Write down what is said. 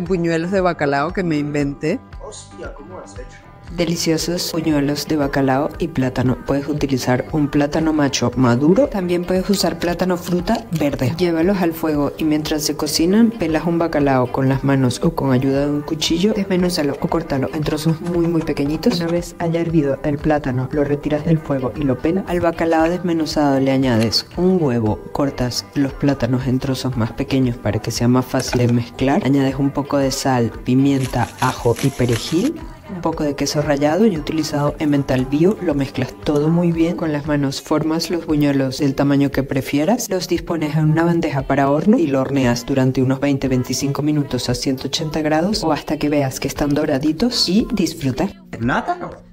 buñuelos de bacalao que me inventé. Deliciosos buñuelos de bacalao y plátano. Puedes utilizar un plátano macho maduro. También puedes usar plátano fruta verde. Llévalos al fuego y mientras se cocinan, pelas un bacalao con las manos o con ayuda de un cuchillo. Desmenúzalo o córtalo en trozos muy muy pequeñitos. Una vez haya hervido el plátano, lo retiras del fuego y lo pelas. Al bacalao desmenuzado le añades un huevo. Cortas los plátanos en trozos más pequeños para que sea más fácil de mezclar. Añades un poco de sal, pimienta, ajo y perejil un poco de queso rallado y utilizado en mental bio, lo mezclas todo muy bien con las manos, formas los buñuelos del tamaño que prefieras, los dispones en una bandeja para horno y lo horneas durante unos 20-25 minutos a 180 grados o hasta que veas que están doraditos y disfruta. Nada, no.